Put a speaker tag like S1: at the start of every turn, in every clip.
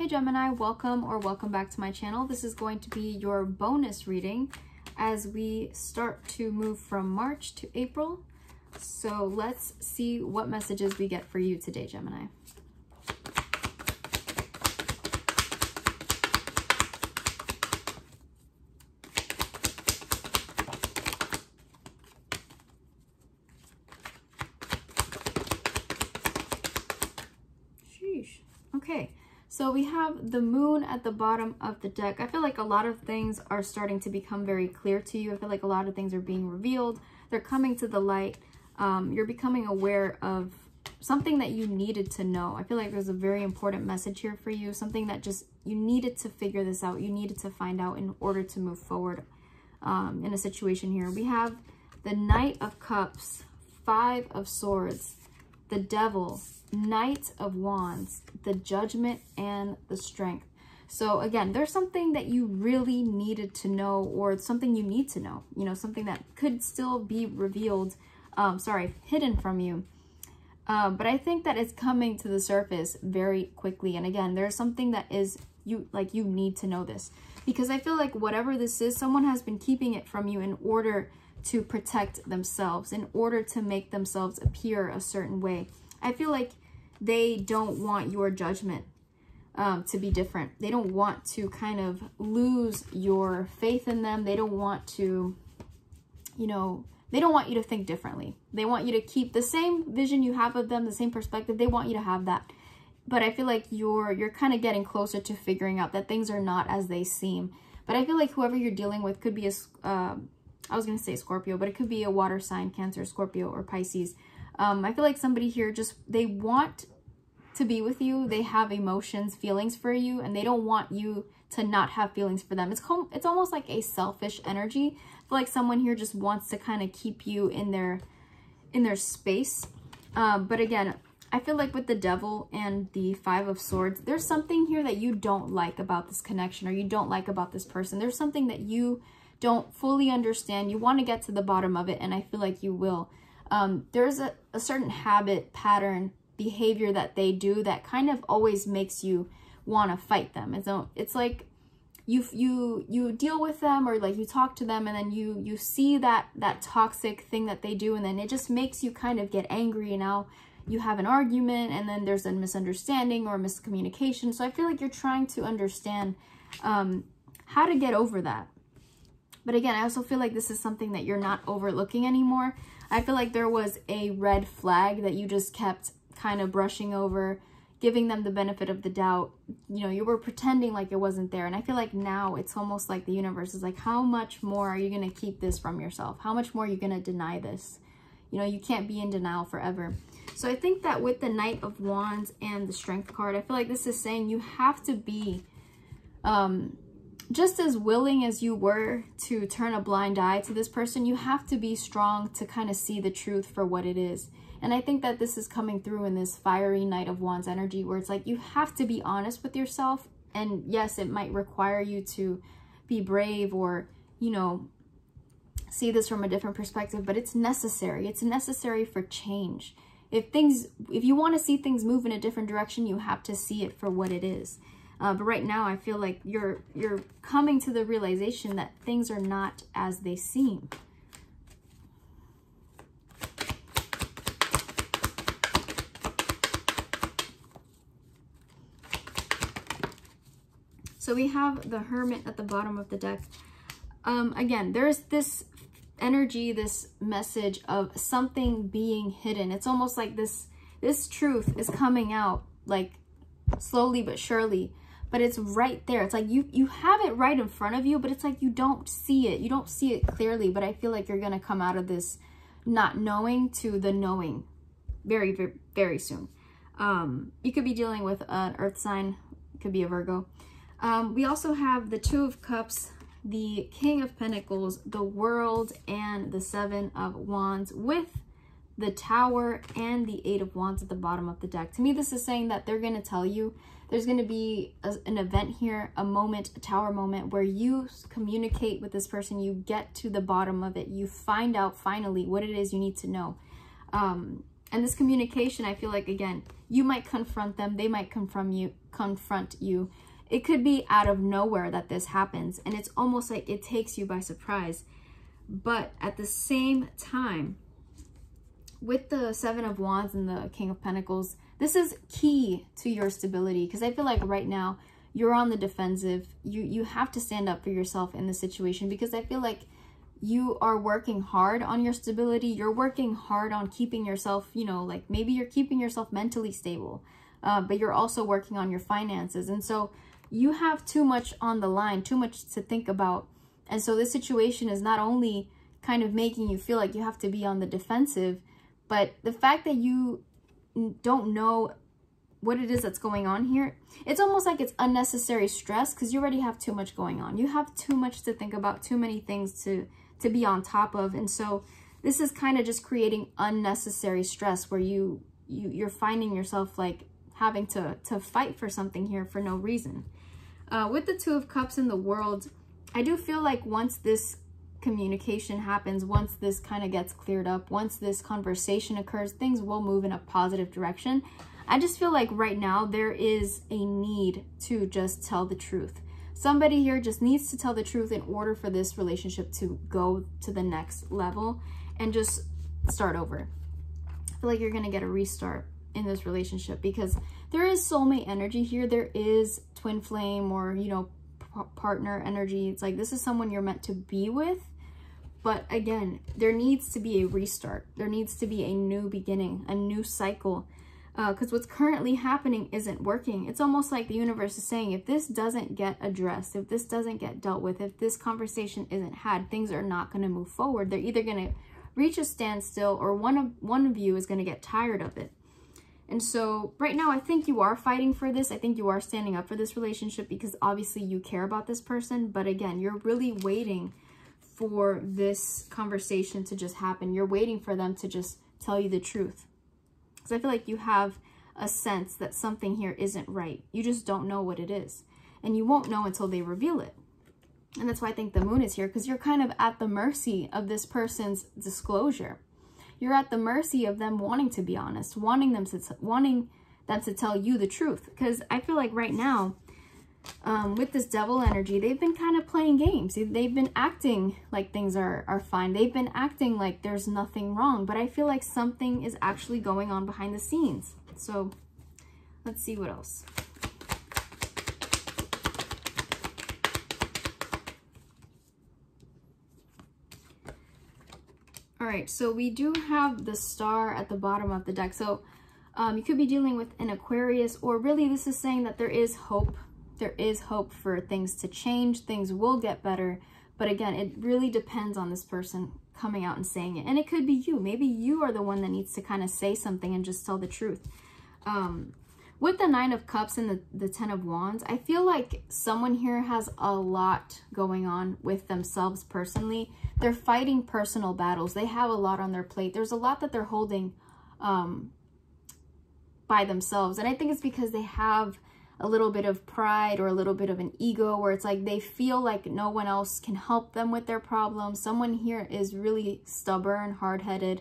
S1: Hey Gemini, welcome or welcome back to my channel. This is going to be your bonus reading as we start to move from March to April. So let's see what messages we get for you today, Gemini. Okay. So we have the moon at the bottom of the deck. I feel like a lot of things are starting to become very clear to you. I feel like a lot of things are being revealed. They're coming to the light. Um, you're becoming aware of something that you needed to know. I feel like there's a very important message here for you. Something that just, you needed to figure this out. You needed to find out in order to move forward um, in a situation here. We have the Knight of Cups, Five of Swords, the Devil, Knight of Wands, the Judgment, and the Strength. So again, there's something that you really needed to know or something you need to know, you know, something that could still be revealed, um, sorry, hidden from you. Um, but I think that it's coming to the surface very quickly. And again, there's something that is you like you need to know this because I feel like whatever this is, someone has been keeping it from you in order to protect themselves, in order to make themselves appear a certain way. I feel like they don't want your judgment um, to be different. They don't want to kind of lose your faith in them. They don't want to, you know, they don't want you to think differently. They want you to keep the same vision you have of them, the same perspective. They want you to have that. But I feel like you're you're kind of getting closer to figuring out that things are not as they seem. But I feel like whoever you're dealing with could be a, uh, I was going to say Scorpio, but it could be a water sign, Cancer, Scorpio, or Pisces. Um, I feel like somebody here just, they want to be with you. They have emotions, feelings for you, and they don't want you to not have feelings for them. It's it's almost like a selfish energy. I feel like someone here just wants to kind of keep you in their in their space. Um, but again, I feel like with the devil and the five of swords, there's something here that you don't like about this connection or you don't like about this person. There's something that you don't fully understand. You want to get to the bottom of it, and I feel like you will. Um, there's a, a certain habit, pattern, behavior that they do that kind of always makes you want to fight them. It's, it's like you you you deal with them or like you talk to them and then you you see that that toxic thing that they do and then it just makes you kind of get angry and now you have an argument and then there's a misunderstanding or miscommunication so i feel like you're trying to understand um, how to get over that but again i also feel like this is something that you're not overlooking anymore I feel like there was a red flag that you just kept kind of brushing over, giving them the benefit of the doubt. You know, you were pretending like it wasn't there. And I feel like now it's almost like the universe is like, how much more are you going to keep this from yourself? How much more are you going to deny this? You know, you can't be in denial forever. So I think that with the Knight of Wands and the Strength card, I feel like this is saying you have to be um, just as willing as you were to turn a blind eye to this person, you have to be strong to kind of see the truth for what it is. And I think that this is coming through in this fiery Knight of Wands energy where it's like you have to be honest with yourself. And yes, it might require you to be brave or, you know, see this from a different perspective, but it's necessary. It's necessary for change. If things, if you want to see things move in a different direction, you have to see it for what it is. Uh, but right now, I feel like you're you're coming to the realization that things are not as they seem. So we have the Hermit at the bottom of the deck. Um, again, there's this energy, this message of something being hidden. It's almost like this, this truth is coming out like slowly but surely but it's right there. It's like you, you have it right in front of you, but it's like you don't see it. You don't see it clearly, but I feel like you're going to come out of this not knowing to the knowing very, very, very soon. Um, you could be dealing with an earth sign. Could be a Virgo. Um, we also have the Two of Cups, the King of Pentacles, the World, and the Seven of Wands with the Tower and the Eight of Wands at the bottom of the deck. To me, this is saying that they're going to tell you there's going to be a, an event here, a moment, a tower moment where you communicate with this person, you get to the bottom of it, you find out finally what it is you need to know. Um, And this communication, I feel like, again, you might confront them. They might confront you. Confront you. It could be out of nowhere that this happens. And it's almost like it takes you by surprise. But at the same time, with the Seven of Wands and the King of Pentacles, this is key to your stability. Because I feel like right now, you're on the defensive. You, you have to stand up for yourself in the situation. Because I feel like you are working hard on your stability. You're working hard on keeping yourself, you know, like maybe you're keeping yourself mentally stable, uh, but you're also working on your finances. And so you have too much on the line, too much to think about. And so this situation is not only kind of making you feel like you have to be on the defensive, but the fact that you don't know what it is that's going on here, it's almost like it's unnecessary stress because you already have too much going on. You have too much to think about, too many things to to be on top of. And so this is kind of just creating unnecessary stress where you, you you're finding yourself like having to, to fight for something here for no reason. Uh, with the Two of Cups in the world, I do feel like once this communication happens, once this kind of gets cleared up, once this conversation occurs, things will move in a positive direction. I just feel like right now there is a need to just tell the truth. Somebody here just needs to tell the truth in order for this relationship to go to the next level and just start over. I feel like you're going to get a restart in this relationship because there is soulmate energy here. There is twin flame or, you know, partner energy. It's like this is someone you're meant to be with. But again, there needs to be a restart. There needs to be a new beginning, a new cycle because uh, what's currently happening isn't working. It's almost like the universe is saying, if this doesn't get addressed, if this doesn't get dealt with, if this conversation isn't had, things are not going to move forward. They're either going to reach a standstill or one of, one of you is going to get tired of it. And so right now, I think you are fighting for this. I think you are standing up for this relationship because obviously you care about this person. But again, you're really waiting for this conversation to just happen. You're waiting for them to just tell you the truth. Because I feel like you have a sense that something here isn't right. You just don't know what it is. And you won't know until they reveal it. And that's why I think the moon is here, because you're kind of at the mercy of this person's disclosure. You're at the mercy of them wanting to be honest, wanting them to wanting them to tell you the truth. Because I feel like right now, um, with this devil energy, they've been kind of playing games. They've been acting like things are, are fine. They've been acting like there's nothing wrong. But I feel like something is actually going on behind the scenes. So let's see what else. All right, so we do have the star at the bottom of the deck. So um, you could be dealing with an Aquarius, or really this is saying that there is hope there is hope for things to change. Things will get better. But again, it really depends on this person coming out and saying it. And it could be you. Maybe you are the one that needs to kind of say something and just tell the truth. Um, with the Nine of Cups and the, the Ten of Wands, I feel like someone here has a lot going on with themselves personally. They're fighting personal battles. They have a lot on their plate. There's a lot that they're holding um, by themselves. And I think it's because they have a little bit of pride or a little bit of an ego where it's like they feel like no one else can help them with their problems. Someone here is really stubborn, hard-headed.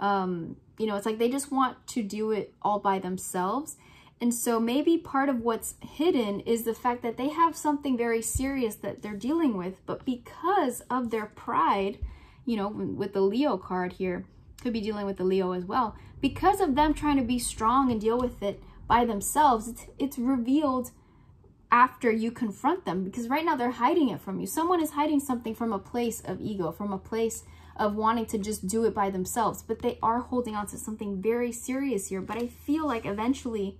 S1: Um, you know, it's like they just want to do it all by themselves. And so maybe part of what's hidden is the fact that they have something very serious that they're dealing with, but because of their pride, you know, with the Leo card here, could be dealing with the Leo as well, because of them trying to be strong and deal with it by themselves, it's, it's revealed after you confront them because right now they're hiding it from you. Someone is hiding something from a place of ego, from a place of wanting to just do it by themselves, but they are holding on to something very serious here. But I feel like eventually,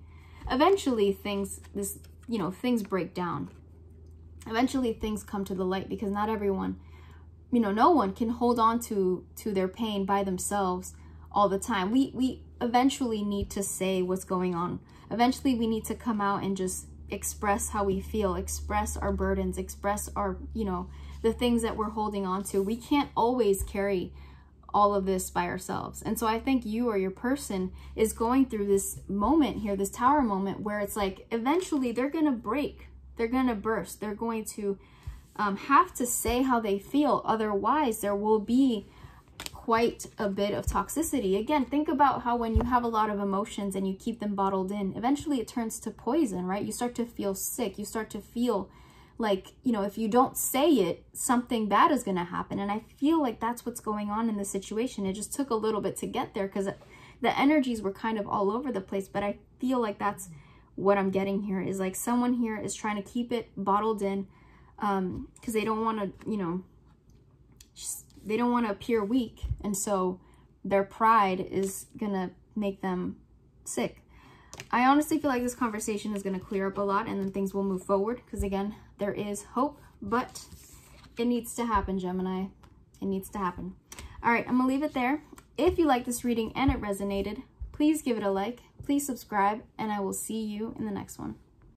S1: eventually things, this, you know, things break down. Eventually things come to the light because not everyone, you know, no one can hold on to, to their pain by themselves all the time. We, we eventually need to say what's going on eventually we need to come out and just express how we feel, express our burdens, express our, you know, the things that we're holding on to. We can't always carry all of this by ourselves. And so I think you or your person is going through this moment here, this tower moment where it's like eventually they're going to break. They're going to burst. They're going to um, have to say how they feel. Otherwise, there will be quite a bit of toxicity. Again, think about how when you have a lot of emotions and you keep them bottled in, eventually it turns to poison, right? You start to feel sick. You start to feel like, you know, if you don't say it, something bad is going to happen. And I feel like that's what's going on in this situation. It just took a little bit to get there because the energies were kind of all over the place. But I feel like that's what I'm getting here is like someone here is trying to keep it bottled in because um, they don't want to, you know, just, they don't want to appear weak. And so their pride is going to make them sick. I honestly feel like this conversation is going to clear up a lot and then things will move forward because again, there is hope, but it needs to happen, Gemini. It needs to happen. All right, I'm going to leave it there. If you like this reading and it resonated, please give it a like, please subscribe, and I will see you in the next one.